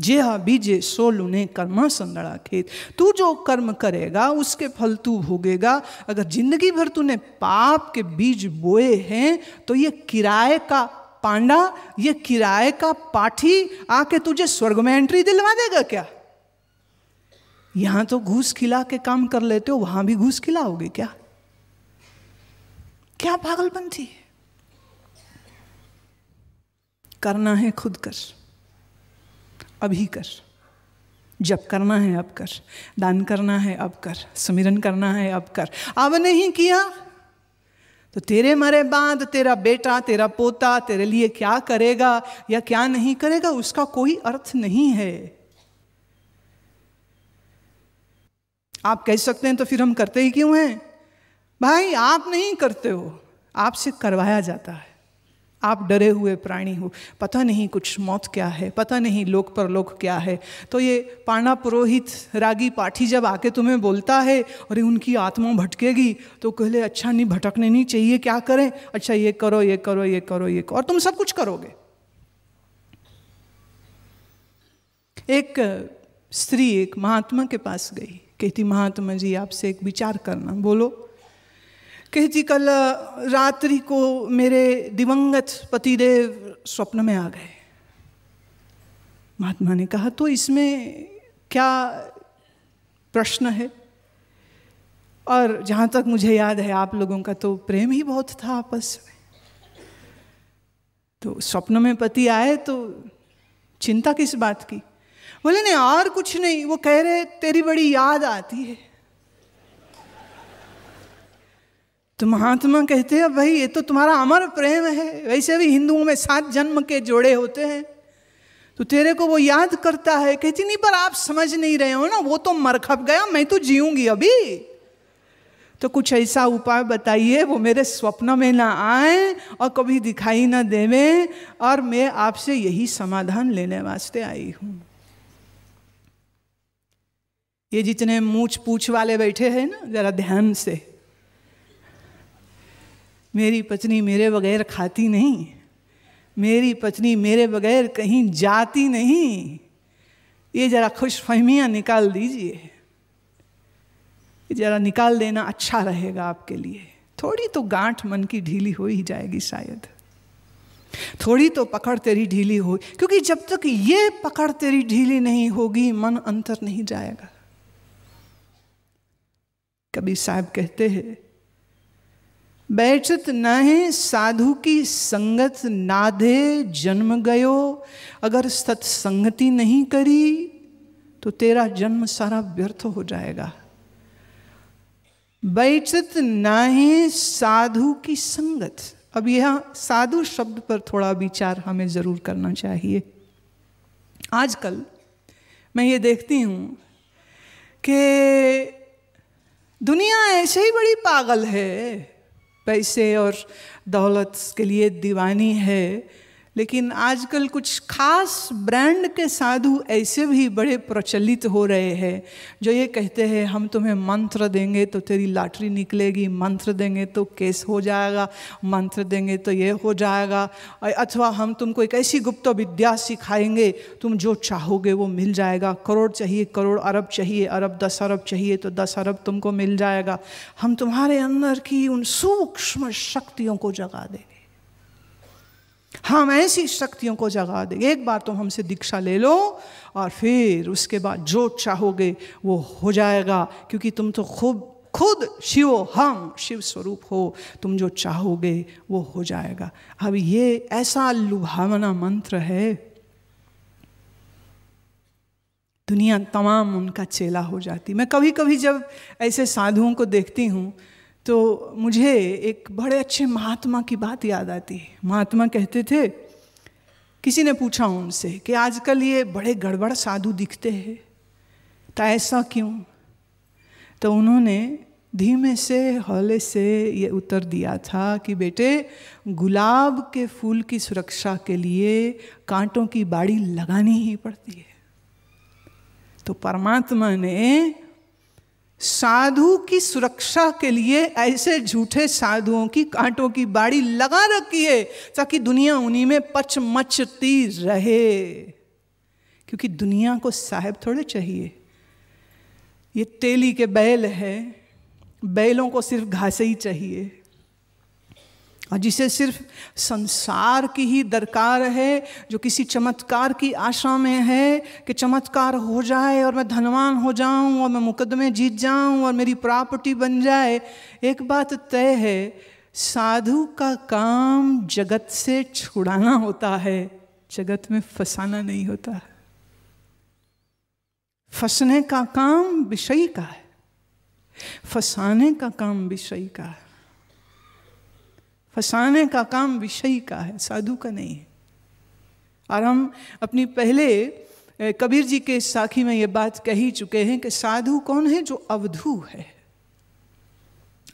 जे हा बीजे सो लुने कर्मा संदड़ा खेत। तू जो कर्म करेगा, उसके फल तू भोगेगा। अगर ज़िंदगी भर तूने पाप के बीज बोए हैं तो ये किराए का पांडा, ये किराए का पाठी आके तुझे स्वर्ग में एंट्री दिलवा देगा क्या? यहाँ तो घूस खिला के काम कर लेते हो, वहाँ भी घूस खिलाओगे क्या? क्या पागलपंथी? करना है खुद कर। अभी कर। जब करना है, अब कर। दान करना है, अब कर। सुमिरन करना है, अब कर। अब नहीं किया तो तेरे मरे बाद तेरा बेटा, तेरा पोता, तेरे लिए क्या करेगा या क्या नहीं करेगा, उसका कोई अर्थ नहीं है। आप कह सकते हैं तो फिर हम करते ही क्यों हैं? भाई, आप नहीं करते हो। आपसे करवाया जाता है। आप डरे हुए प्राणी हो। पता नहीं कुछ मौत क्या है, पता नहीं लोक परलोक क्या है। तो ये पाणा पुरोहित रागी पाठी जब आके तुम्हें बोलता है और उनकी आत्मा भटकेगी तो कहले अच्छा नहीं, भटकने नहीं चाहिए, क्या करें? अच्छा ये करो ये करो ये करो ये करो। और तुम सब कुछ करोगे। एक स्त्री एक महात्मा के पास गई, कहती, महात्मा जी, आपसे एक विचार करना। बोलो कहती कल रात्रि को मेरे दिवंगत पतिदेव स्वप्न में आ गए। महात्मा ने कहा तो इसमें क्या प्रश्न है? और जहाँ तक मुझे याद है, आप लोगों का तो प्रेम ही बहुत था आपस में। तो स्वप्न में पति आए तो चिंता किस बात की? बोले, नहीं, और कुछ नहीं, वो कह रहे, तेरी बड़ी याद आती है। तो महात्मा कहते हैं भाई, ये तो तुम्हारा अमर प्रेम है। वैसे भी हिंदुओं में सात जन्म के जोड़े होते हैं। तो तेरे को वो याद करता है, कहती, नहीं, पर आप समझ नहीं रहे हो ना, वो तो मर खप गया, मैं तो जीऊँगी अभी। तो कुछ ऐसा उपाय बताइए, वो मेरे स्वप्न में ना आए और कभी दिखाई ना देवे, और मैं आपसे यही समाधान लेने वास्ते आई हूँ। ये जितने मूछ पूछ वाले बैठे हैं ना, जरा ध्यान से। मेरी पत्नी मेरे बगैर खाती नहीं। मेरी पत्नी मेरे बगैर कहीं जाती नहीं। ये जरा खुश फहमियाँ निकाल दीजिए। जरा निकाल देना अच्छा रहेगा आपके लिए। थोड़ी तो गांठ मन की ढीली हो ही जाएगी शायद। थोड़ी तो पकड़ तेरी ढीली हो, क्योंकि जब तक ये पकड़ तेरी ढीली नहीं होगी, मन अंतर नहीं जाएगा। कभी साहब कहते हैं बैठत नाहे साधु की संगत नाधे जन्म गयो। अगर सत्संगति नहीं करी तो तेरा जन्म सारा व्यर्थ हो जाएगा। बैठत नाहे साधु की संगत। अब यह साधु शब्द पर थोड़ा विचार हमें ज़रूर करना चाहिए। आजकल मैं ये देखती हूँ कि दुनिया ऐसे ही बड़ी पागल है। पैसे और दौलत के लिए दीवानी है। लेकिन आजकल कुछ खास ब्रांड के साधु ऐसे भी बड़े प्रचलित हो रहे हैं, जो ये कहते हैं, हम तुम्हें मंत्र देंगे तो तेरी लॉटरी निकलेगी, मंत्र देंगे तो केस हो जाएगा, मंत्र देंगे तो ये हो जाएगा अथवा हम तुमको एक ऐसी गुप्त विद्या सिखाएँगे, तुम जो चाहोगे वो मिल जाएगा, करोड़ चाहिए, करोड़ अरब चाहिए, अरब दस अरब चाहिए तो दस अरब तुमको मिल जाएगा, हम तुम्हारे अंदर की उन सूक्ष्म शक्तियों को जगा देंगे हम ऐसी शक्तियों को जगा देंगे। एक बार तो हमसे दीक्षा ले लो और फिर उसके बाद जो चाहोगे वो हो जाएगा, क्योंकि तुम तो खूब खुद शिव हम, शिव स्वरूप हो, तुम जो चाहोगे वो हो जाएगा। अब ये ऐसा लुभावना मंत्र है। दुनिया तमाम उनका चेला हो जाती। मैं कभी कभी जब ऐसे साधुओं को देखती हूँ तो मुझे एक बड़े अच्छे महात्मा की बात याद आती है। महात्मा कहते थे, किसी ने पूछा उनसे कि आजकल ये बड़े गड़बड़ साधु दिखते हैं तो ऐसा क्यों? तो उन्होंने धीमे से, हौले से ये उत्तर दिया था कि बेटे, गुलाब के फूल की सुरक्षा के लिए कांटों की बाड़ी लगानी ही पड़ती है। तो परमात्मा ने साधु की सुरक्षा के लिए ऐसे झूठे साधुओं की कांटों की बाड़ी लगा रखी है, ताकि दुनिया उन्हीं में पच मचती रहे। क्योंकि दुनिया को साहेब थोड़े चाहिए। ये तेली के बैल है, बैलों को सिर्फ़ घास ही चाहिए। जिसे सिर्फ़ संसार की ही दरकार है, जो किसी चमत्कार की आशा में है कि चमत्कार हो जाए और मैं धनवान हो जाऊँ और मैं मुकदमे जीत जाऊँ और मेरी प्रॉपर्टी बन जाए। एक बात तय है, साधु का काम जगत से छुड़ाना होता है, जगत में फंसाना नहीं होता। है फंसने का काम विषयी का है, फंसाने का काम विषयी का है। फंसाने का काम विषय का है, साधु का नहीं है। और हम अपनी पहले कबीर जी के साखी में ये बात कही चुके हैं कि साधु कौन है जो अवधु है?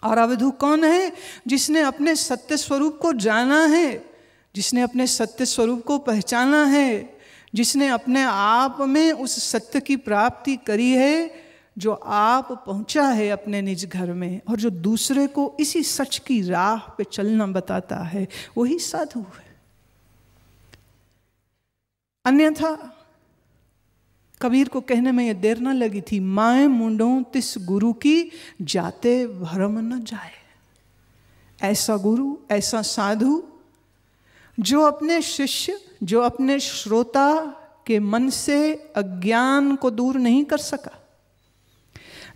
और अवधु कौन है जिसने अपने सत्य स्वरूप को जाना है, जिसने अपने सत्य स्वरूप को पहचाना है, जिसने अपने आप में उस सत्य की प्राप्ति करी है जो आप पहुँचा है अपने निज घर में और जो दूसरे को इसी सच की राह पे चलना बताता है, वही साधु है। अन्यथा कबीर को कहने में यह देर न लगी थी, माए मुंडों, तिस गुरु की जाते भरम न जाए। ऐसा गुरु, ऐसा साधु, जो अपने शिष्य, जो अपने श्रोता के मन से अज्ञान को दूर नहीं कर सका।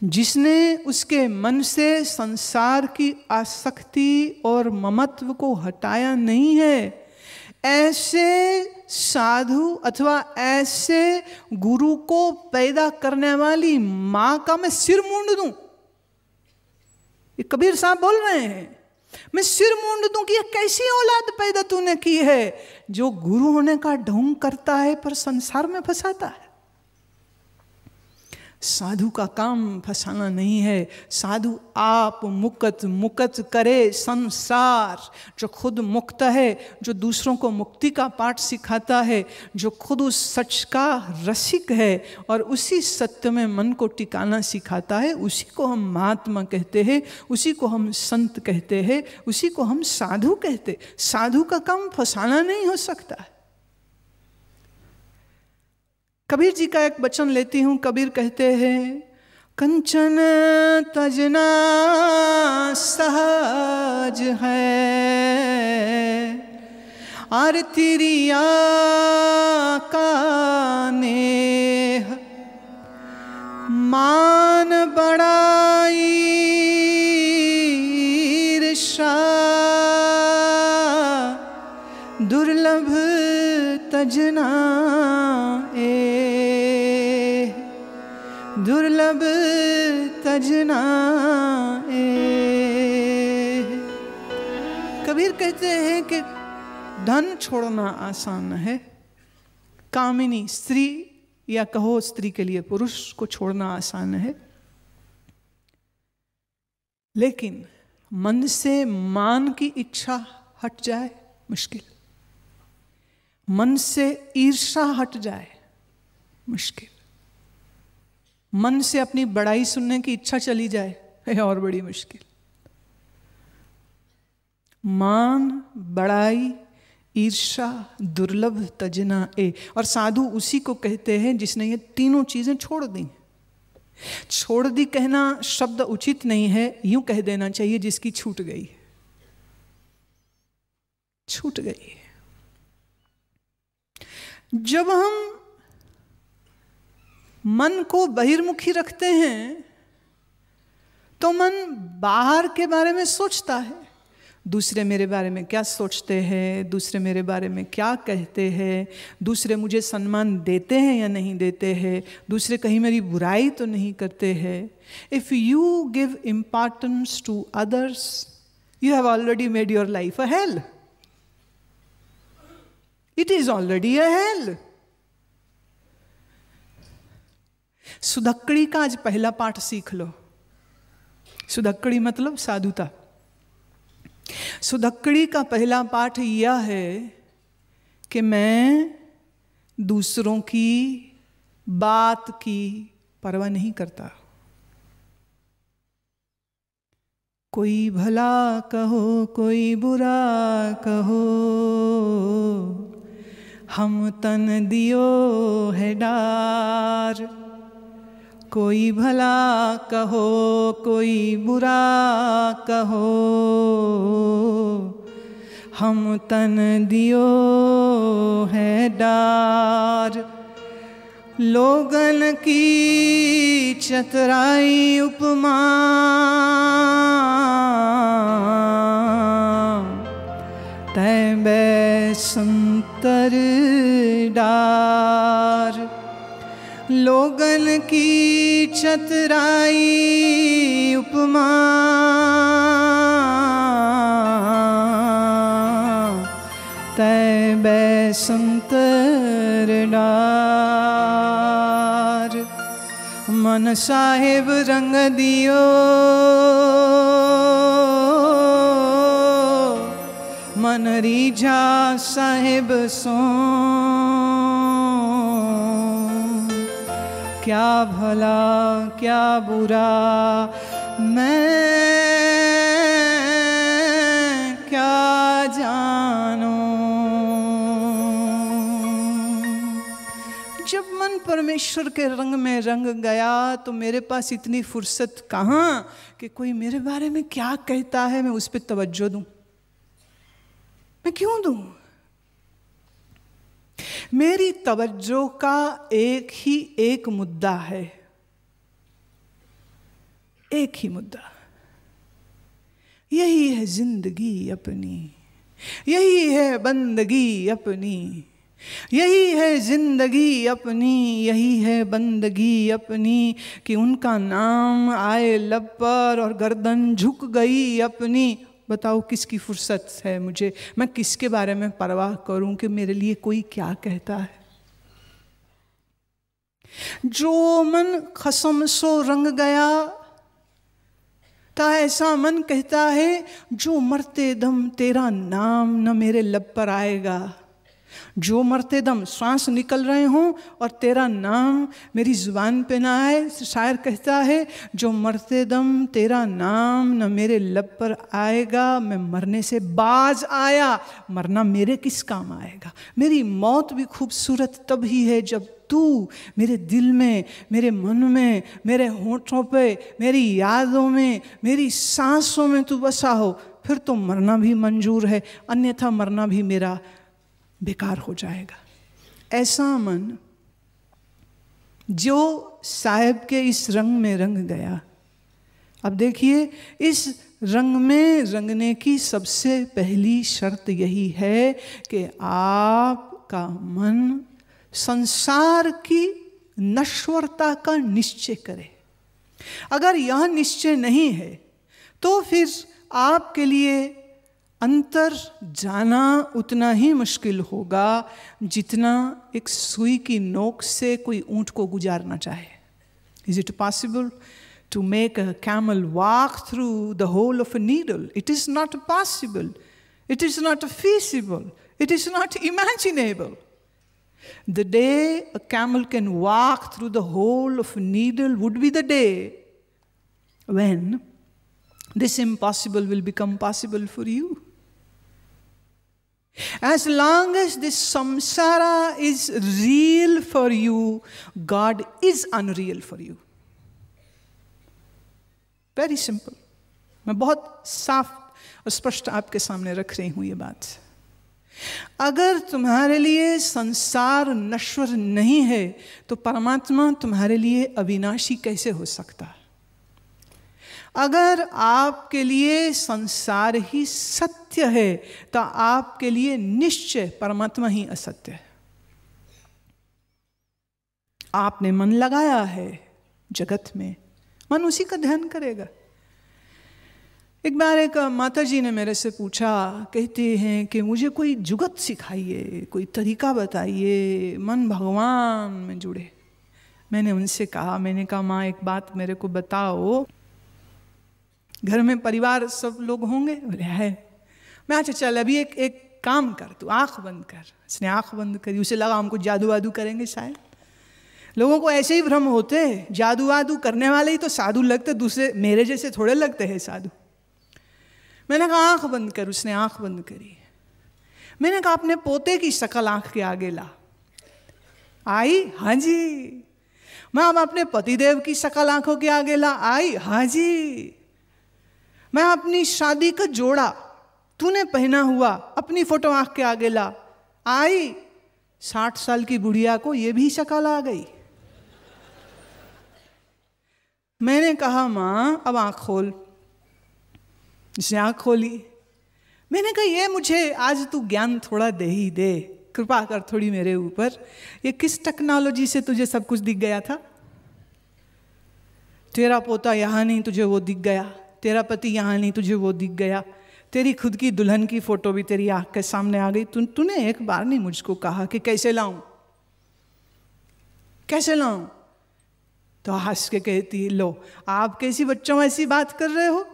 जिसने उसके मन से संसार की आसक्ति और ममत्व को हटाया नहीं है, ऐसे साधु अथवा ऐसे गुरु को पैदा करने वाली माँ का मैं सिर मूंड दूँ? ये कबीर साहब बोल रहे हैं, मैं सिर मूंड दूँ कि ये कैसी औलाद पैदा तूने की है, जो गुरु होने का ढोंग करता है पर संसार में फंसाता है? साधु का काम फंसाना नहीं है। साधु आप मुकत मुकत करे संसार, जो खुद मुक्त है, जो दूसरों को मुक्ति का पाठ सिखाता है, जो खुद उस सच का रसिक है और उसी सत्य में मन को टिकाना सिखाता है, उसी को हम महात्मा कहते हैं, उसी को हम संत कहते हैं, उसी को हम साधु कहते साधु का काम फंसाना नहीं हो सकता। कबीर जी का एक वचन लेती हूँ, कबीर कहते हैं, कंचन तजना सहज है आरतिरिया का नेह, मान बड़ाई ईर्षा दुर्लभ तजना, ए, दुर्लभ तजना, ए। कबीर कहते हैं कि धन छोड़ना आसान है। कामिनी स्त्री या कहो स्त्री के लिए पुरुष को छोड़ना आसान है। लेकिन मन से मान की इच्छा हट जाए, मुश्किल। मन से ईर्षा हट जाए, मुश्किल। मन से अपनी बड़ाई सुनने की इच्छा चली जाए है और बड़ी मुश्किल। मान, बड़ाई ईर्षा दुर्लभ, तजना, ए। और साधु उसी को कहते हैं जिसने ये तीनों चीज़ें छोड़ दी छोड़ दी कहना शब्द उचित नहीं है, यूँ कह देना चाहिए जिसकी छूट गई छूट गई जब हम मन को बहिर्मुखी रखते हैं तो मन बाहर के बारे में सोचता है। दूसरे मेरे बारे में क्या सोचते हैं? दूसरे मेरे बारे में क्या कहते हैं? दूसरे मुझे सम्मान देते हैं या नहीं देते हैं? दूसरे कहीं मेरी बुराई तो नहीं करते हैं? If you give importance to others you have already made your life a hell it is already a hell सुधक्कड़ी का आज पहला पाठ सीख लो। सुधक्कड़ी मतलब साधुता। सुधक्कड़ी का पहला पाठ यह है कि मैं दूसरों की बात की परवाह नहीं करता। कोई भला कहो, कोई बुरा कहो। हम तन दियो है डार। कोई भला कहो, कोई बुरा कहो। हम तन दियो है डार। लोगन की चतराई उपमा। तैबे संतर डार। लोगन की चतराई उपमा। तैबे संतर डार। मन साहेब रंग दियो। मन रीझा साहेब सो। क्या भला, क्या बुरा, मैं क्या जानो? जब मन परमेश्वर के रंग में रंग गया तो मेरे पास इतनी फुर्सत कहाँ कि कोई मेरे बारे में क्या कहता है, मैं उस पर तवज्जो दूँ। मैं क्यों दूँ? मेरी तवज्जो का एक ही एक मुद्दा है। एक ही मुद्दा। यही है ज़िंदगी अपनी। यही है बंदगी अपनी। यही है ज़िंदगी अपनी। यही है बंदगी अपनी कि उनका नाम आए लब पर और गर्दन झुक गई अपनी। बताओ किसकी फुर्सत है मुझे? मैं किसके बारे में परवाह करूँ कि मेरे लिए कोई क्या कहता है? जो मन खसम सो रंग गया, ता ऐसा मन कहता है, जो मरते दम तेरा नाम न मेरे लब पर आएगा। जो मरते दम श्वास निकल रहे हों और तेरा नाम मेरी ज़ुबान पे ना आए, शायर कहता है, जो मरते दम तेरा नाम न मेरे लब पर आएगा, मैं मरने से बाज आया, मरना मेरे किस काम आएगा? मेरी मौत भी खूबसूरत तब ही है जब तू मेरे दिल में, मेरे मन में, मेरे होठों पे, मेरी यादों में, मेरी सांसों में तू बसा हो, फिर तो मरना भी मंजूर है, अन्यथा मरना भी मेरा बेकार हो जाएगा। ऐसा मन जो साहेब के इस रंग में रंग गया। अब देखिए, इस रंग में रंगने की सबसे पहली शर्त यही है कि आपका मन संसार की नश्वरता का निश्चय करे। अगर यह निश्चय नहीं है तो फिर आपके लिए अंतर जाना उतना ही मुश्किल होगा जितना एक सुई की नोक से कोई ऊँट को गुजारना चाहे। Is it possible to make a camel walk through the hole of a needle it is not possible it is not feasible it is not imaginable the day a camel can walk through the hole of needle would be the day when this impossible will become possible for you As long as this samsara is real for you, God is unreal for you. Very simple मैं बहुत साफ़ और स्पष्ट आपके सामने रख रही हूँ ये बात। अगर तुम्हारे लिए संसार नश्वर नहीं है तो परमात्मा तुम्हारे लिए अविनाशी कैसे हो सकता? है अगर आपके लिए संसार ही सत्य है तो आपके लिए निश्चय परमात्मा ही असत्य है। आपने मन लगाया है जगत में, मन उसी का ध्यान करेगा। एक बार एक माता जी ने मेरे से पूछा, कहते हैं कि मुझे कोई जुगत सिखाइए, कोई तरीका बताइए, मन भगवान में जुड़े। मैंने उनसे कहा, मैंने कहा, माँ, एक बात मेरे को बताओ घर में परिवार सब लोग होंगे? बोले, है। मैं अच्छा चल, अभी एक एक काम कर, तू आँख बंद कर। उसने आँख बंद करी, उसे लगा हमको जादू वादू करेंगे शायद। लोगों को ऐसे ही भ्रम होते जादू वादू करने वाले ही तो साधु लगते, दूसरे मेरे जैसे थोड़े लगते हैं साधु। मैंने कहा, आँख बंद कर। उसने आँख बंद करी। मैंने कहा, अपने पोते की शक्ल आँख के आगे ला। आई हाँ जी। मैं अब अपने पतिदेव की शक्ल आँखों के आगे ला। आई हाँ जी। मैं अपनी शादी का जोड़ा तूने पहना हुआ, अपनी फ़ोटो आँख के आगे ला। आई, साठ साल की बुढ़िया को यह भी शक्ल आ गई। मैंने कहा, माँ, अब आँख खोल। जिसने आँख खोली, मैंने कहा, ये मुझे, आज तू ज्ञान थोड़ा दे ही दे। कृपा कर थोड़ी मेरे ऊपर। ये किस टेक्नोलॉजी से तुझे सब कुछ दिख गया था? तेरा पोता यहाँ नहीं, तुझे वो दिख गया। तेरा पति यहाँ नहीं तुझे वो दिख गया। तेरी खुद की दुल्हन की फ़ोटो भी तेरी आँख के सामने आ गई। तू तु, तूने एक बार नहीं मुझको कहा कि कैसे लाऊं? कैसे लाऊं? तो हंस के कहती लो आप कैसी बच्चों ऐसी बात कर रहे हो?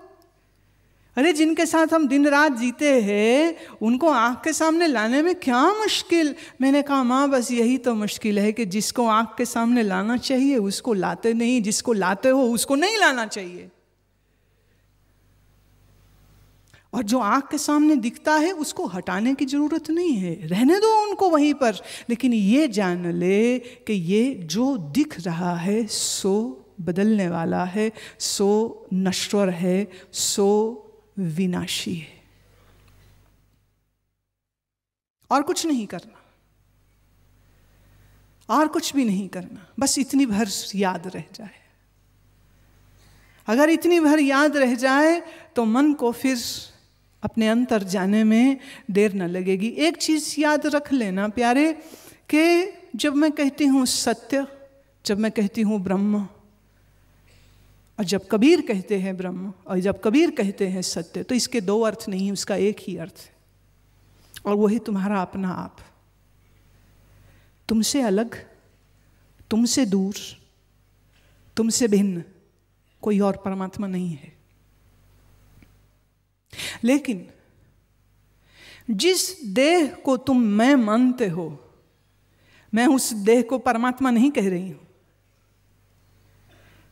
अरे जिनके साथ हम दिन रात जीते हैं उनको आँख के सामने लाने में क्या मुश्किल? मैंने कहा माँ बस यही तो मुश्किल है कि जिसको आँख के सामने लाना चाहिए उसको लाते नहीं जिसको लाते हो उसको नहीं लाना चाहिए। और जो आँख के सामने दिखता है, उसको हटाने की ज़रूरत नहीं है। रहने दो उनको वहीं पर। लेकिन ये जान ले कि ये जो दिख रहा है, सो बदलने वाला है, सो नश्वर है, सो विनाशी है। और कुछ नहीं करना। और कुछ भी नहीं करना। बस इतनी भर याद रह जाए। अगर इतनी भर याद रह जाए तो मन को फिर अपने अंतर जाने में देर न लगेगी। एक चीज़ याद रख लेना प्यारे, कि जब मैं कहती हूँ सत्य, जब मैं कहती हूँ ब्रह्म, और जब कबीर कहते हैं ब्रह्म, और जब कबीर कहते हैं सत्य तो इसके दो अर्थ नहीं उसका एक ही अर्थ है। और वही तुम्हारा अपना आप। तुमसे अलग, तुमसे दूर, तुमसे भिन्न कोई और परमात्मा नहीं है। लेकिन जिस देह को तुम मैं मानते हो, मैं उस देह को परमात्मा नहीं कह रही हूँ।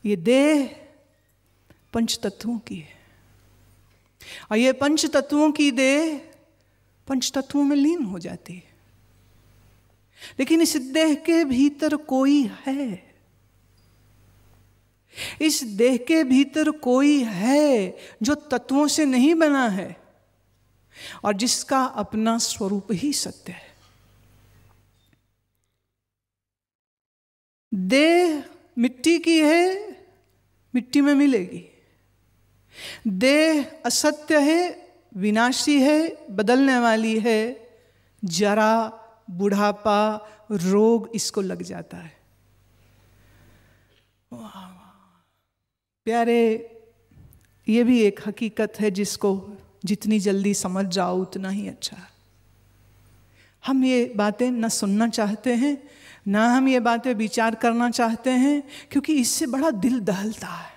ये देह पंच तत्वों की है। और ये पंच तत्वों की देह पंच तत्वों में लीन हो जाती है। लेकिन इस देह के भीतर कोई है? इस देह के भीतर कोई है जो तत्वों से नहीं बना है और जिसका अपना स्वरूप ही सत्य है। देह मिट्टी की है, मिट्टी में मिलेगी। देह असत्य है, विनाशी है, बदलने वाली है। जरा बुढ़ापा, रोग इसको लग जाता है। प्यारे, ये भी एक हकीकत है जिसको जितनी जल्दी समझ जाओ, उतना ही अच्छा हम ये बातें न सुनना चाहते हैं, ना हम ये बातें विचार करना चाहते हैं, क्योंकि इससे बड़ा दिल दहलता है।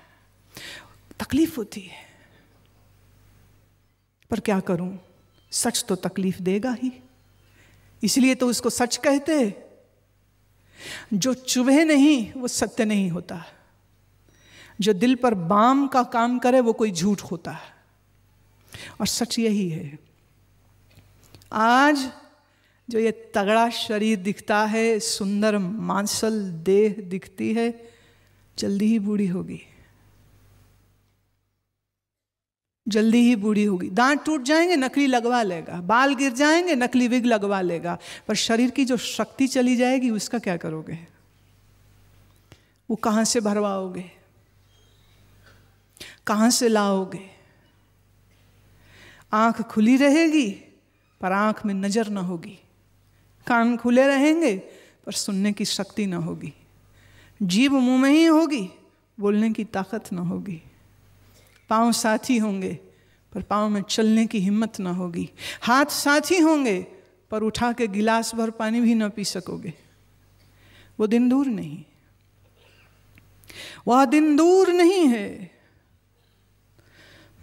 तकलीफ़ होती है। पर क्या करूँ? सच तो तकलीफ़ देगा ही। इसलिए तो उसको सच कहते जो चुभे नहीं, वो सत्य नहीं होता। जो दिल पर बाम का काम करे, वो कोई झूठ होता है। और सच यही है। आज जो ये तगड़ा शरीर दिखता है, सुंदर मांसल देह दिखती है, जल्दी ही बूढ़ी होगी। जल्दी ही बूढ़ी होगी। दांत टूट जाएँगे, नकली लगवा लेगा। बाल गिर जाएँगे, नकली विग लगवा लेगा। पर शरीर की जो शक्ति चली जाएगी, उसका क्या करोगे? वो कहाँ से भरवाओगे? कहाँ से लाओगे? आँख खुली रहेगी, पर आँख में नज़र ना होगी। कान खुले रहेंगे, पर सुनने की शक्ति ना होगी। जीव मुँह में ही होगी, बोलने की ताकत ना होगी। पाँव साथी होंगे, पर पाँव में चलने की हिम्मत ना होगी। हाथ साथी होंगे, पर उठा के गिलास भर पानी भी ना पी सकोगे। वो दिन दूर नहीं। वह दिन दूर नहीं है।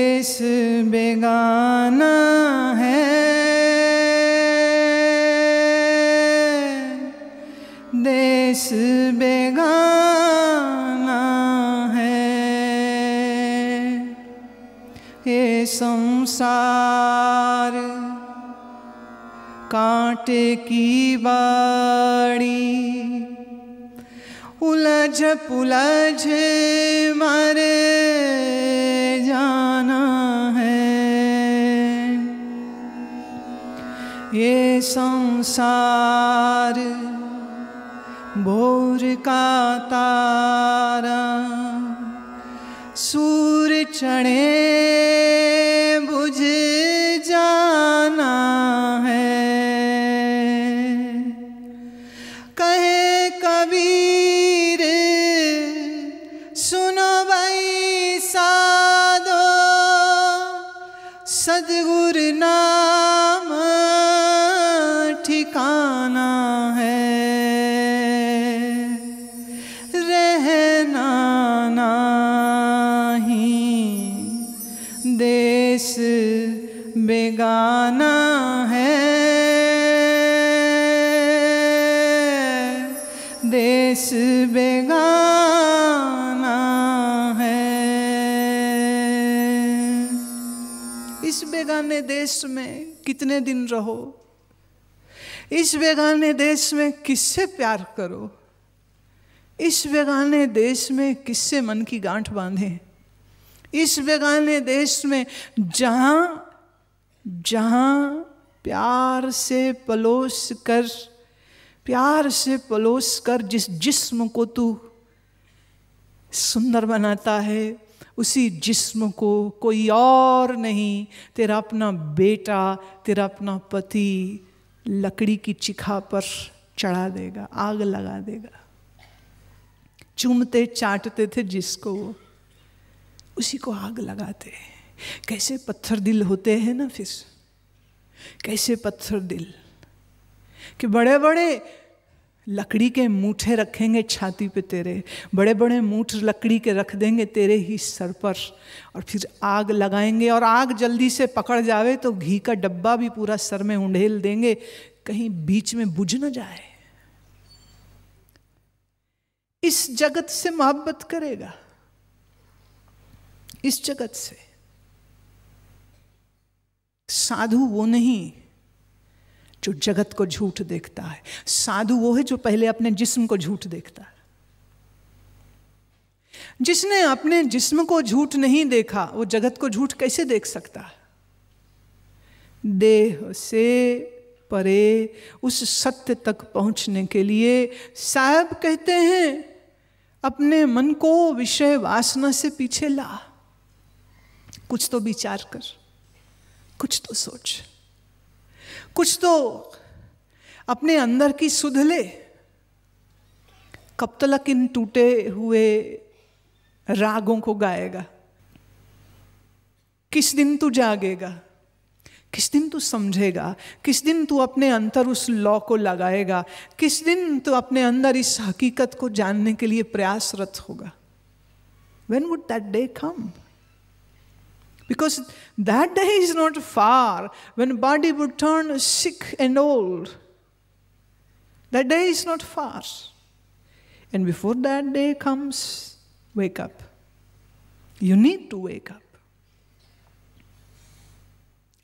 देश बेगाना है। देश बेगाना है। ये संसार कांटे की बाड़ी उलझ पुलझ मरे। ये संसार भोर का तारा सूर चढ़े कितने दिन रहो? इस बेगाने देश में किससे प्यार करो? इस बेगाने देश में किससे मन की गांठ बांधे? इस बेगाने देश में जहाँ जहाँ प्यार से पलोस कर, प्यार से पलोस कर जिस जिस्म को तू सुंदर बनाता है उसी जिस्म को कोई और नहीं। तेरा अपना बेटा, तेरा अपना पति लकड़ी की चिखा पर चढ़ा देगा, आग लगा देगा। चूमते, चाटते थे जिसको, उसी को आग लगाते कैसे पत्थर दिल होते हैं ना फिर? कैसे पत्थर दिल? कि बड़े बड़े लकड़ी के मूठे रखेंगे छाती पे तेरे बड़े बड़े मूठ लकड़ी के रख देंगे तेरे ही सर पर, और फिर आग लगाएँगे और आग जल्दी से पकड़ जावे तो घी का डब्बा भी पूरा सर में उंडेल देंगे, कहीं बीच में बुझ न जाए। इस जगत से मोहब्बत करेगा, इस जगत से। साधु वो नहीं जो जगत को झूठ देखता है। साधु वो है जो पहले अपने जिस्म को झूठ देखता है। जिसने अपने जिस्म को झूठ नहीं देखा, वो जगत को झूठ कैसे देख सकता है? देह से परे उस सत्य तक पहुँचने के लिए साहब कहते हैं, अपने मन को विषय वासना से पीछे ला। कुछ तो विचार कर, कुछ तो सोच। कुछ तो अपने अंदर की सुध ले। कब तक इन टूटे हुए रागों को गाएगा। किस दिन तू जागेगा? किस दिन तू समझेगा? किस दिन तू अपने अंदर उस लॉ को लगाएगा? किस दिन तू अपने अंदर इस हकीकत को जानने के लिए प्रयासरत होगा? When would that day come because that day is not far when body would turn sick and old that day is not far and before that day comes wake up you need to wake up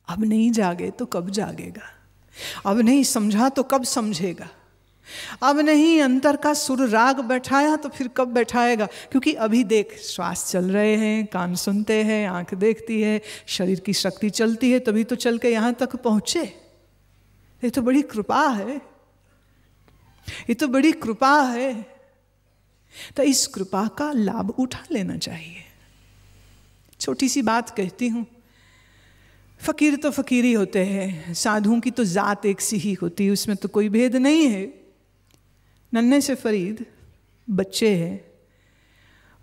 अब नहीं जागे तो कब जागेगा अब नहीं समझा तो कब समझेगा अब नहीं, अंतर का सुर राग बैठाया तो फिर कब बैठाएगा? क्योंकि अभी देख, श्वास चल रहे हैं, कान सुनते हैं, आँख देखती है, शरीर की शक्ति चलती है, तभी तो चल के यहाँ तक पहुँचे। ये तो बड़ी कृपा है। ये तो बड़ी कृपा है। तो इस कृपा का लाभ उठा लेना चाहिए। छोटी सी बात कहती हूँ, फकीर तो फकीरी होते हैं, साधुओं की तो ज़ात एक सी ही होती है, उसमें तो कोई भेद नहीं है। नन्हे से फरीद बच्चे हैं।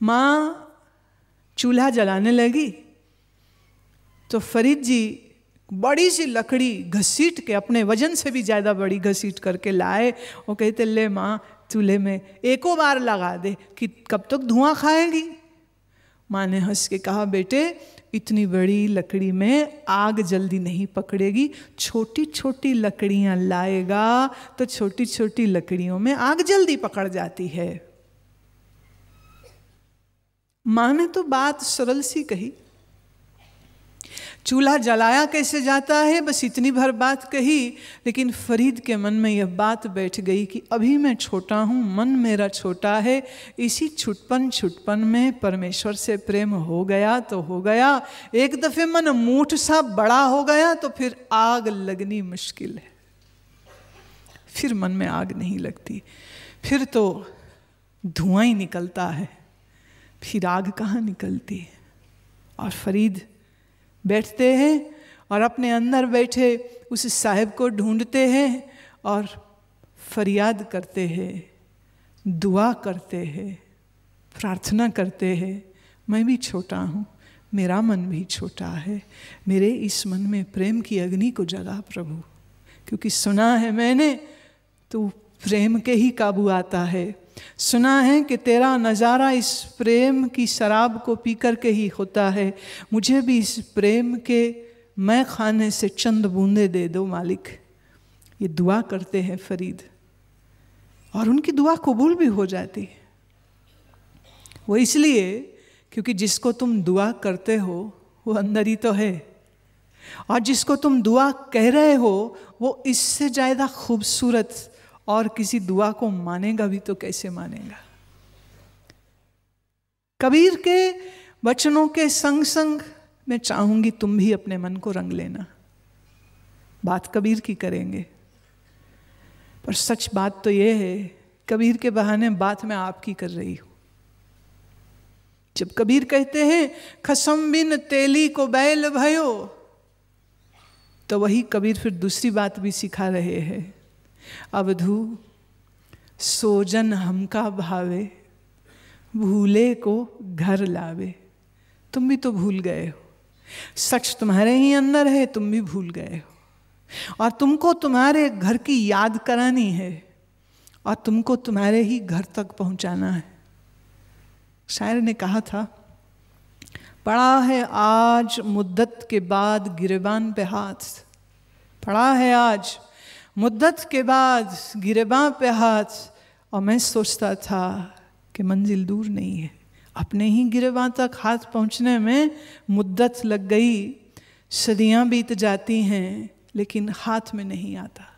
माँ चूल्हा जलाने लगी तो फरीद जी बड़ी सी लकड़ी घसीट के अपने वज़न से भी ज़्यादा बड़ी घसीट करके लाए। वो कहते, ले माँ, चूल्हे में एको बार लगा दे कि कब तक धुआँ खाएगी? माँ ने हंस के कहा, बेटे इतनी बड़ी लकड़ी में आग जल्दी नहीं पकड़ेगी। छोटी छोटी लकड़ियाँ लाएगा तो छोटी छोटी लकड़ियों में आग जल्दी पकड़ जाती है। माँ ने तो बात सरल सी कही। चूल्हा जलाया कैसे जाता है? बस इतनी भर बात कही, लेकिन फरीद के मन में यह बात बैठ गई कि अभी मैं छोटा हूँ, मन मेरा छोटा है, इसी छुटपन छुटपन में परमेश्वर से प्रेम हो गया तो हो गया। एक दफ़े मन मूठ सा बड़ा हो गया तो फिर आग लगनी मुश्किल है। फिर मन में आग नहीं लगती। फिर तो धुआँ ही निकलता है। फिर आग कहाँ निकलती है? और फरीद बैठते हैं और अपने अंदर बैठे उस साहेब को ढूंढते हैं और फरियाद करते हैं, दुआ करते हैं, प्रार्थना करते हैं, मैं भी छोटा हूँ, मेरा मन भी छोटा है, मेरे इस मन में प्रेम की अग्नि को जगा प्रभु, क्योंकि सुना है मैंने तो प्रेम के ही काबू आता है। सुना है कि तेरा नज़ारा इस प्रेम की शराब को पी कर के ही होता है। मुझे भी इस प्रेम के मैं खाने से चंद बूंदे दे दो मालिक। ये दुआ करते हैं फरीद। और उनकी दुआ कबूल भी हो जाती है। वो इसलिए क्योंकि जिसको तुम दुआ करते हो, वो अंदर ही तो है। और जिसको तुम दुआ कह रहे हो, वो इससे ज़्यादा खूबसूरत और किसी दुआ को मानेगा भी तो कैसे मानेगा? कबीर के वचनों के संग संग मैं चाहूँगी तुम भी अपने मन को रंग लेना। बात कबीर की करेंगे। पर सच बात तो यह है, कबीर के बहाने बात मैं आपकी कर रही हूँ। जब कबीर कहते हैं, खसम बिन तेली को बैल भयो तो वही कबीर फिर दूसरी बात भी सिखा रहे हैं। अवधु, सोजन हमका भावे, भूले को घर लावे। तुम भी तो भूल गए हो। सच तुम्हारे ही अंदर है, तुम भी भूल गए हो। और तुमको तुम्हारे घर की याद करानी है, और तुमको तुम्हारे ही घर तक पहुंचाना है। शायर ने कहा था, पड़ा है आज मुद्दत के बाद गिरबान पे हाथ। पड़ा है आज मुद्दत के बाद गिरबा पे हाथ, और मैं सोचता था कि मंजिल दूर नहीं है। अपने ही गिरबा तक हाथ पहुँचने में मुद्दत लग गई। सदियाँ बीत जाती हैं, लेकिन हाथ में नहीं आता।